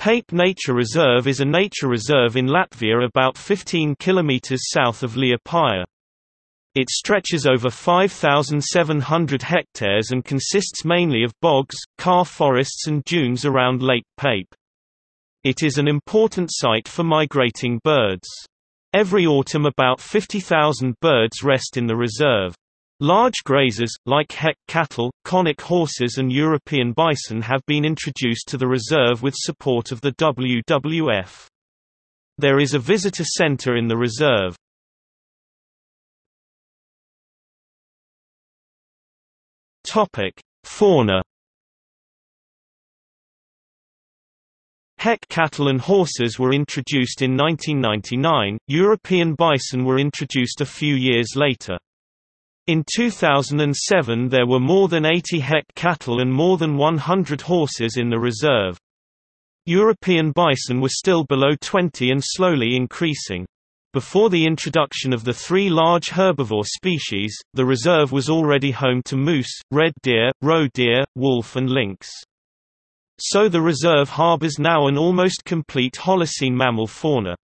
Pape Nature Reserve is a nature reserve in Latvia about 15 km south of Liepāja. It stretches over 5,700 hectares and consists mainly of bogs, carr forests and dunes around Lake Pape. It is an important site for migrating birds. Every autumn about 50,000 birds rest in the reserve. Large grazers, like Heck cattle, Konik horses and European bison have been introduced to the reserve with support of the WWF. There is a visitor center in the reserve. Fauna Heck cattle and horses were introduced in 1999, European bison were introduced a few years later. In 2007 there were more than 80 Heck cattle and more than 100 horses in the reserve. European bison were still below 20 and slowly increasing. Before the introduction of the three large herbivore species, the reserve was already home to moose, red deer, roe deer, wolf and lynx. So the reserve harbors now an almost complete Holocene mammal fauna.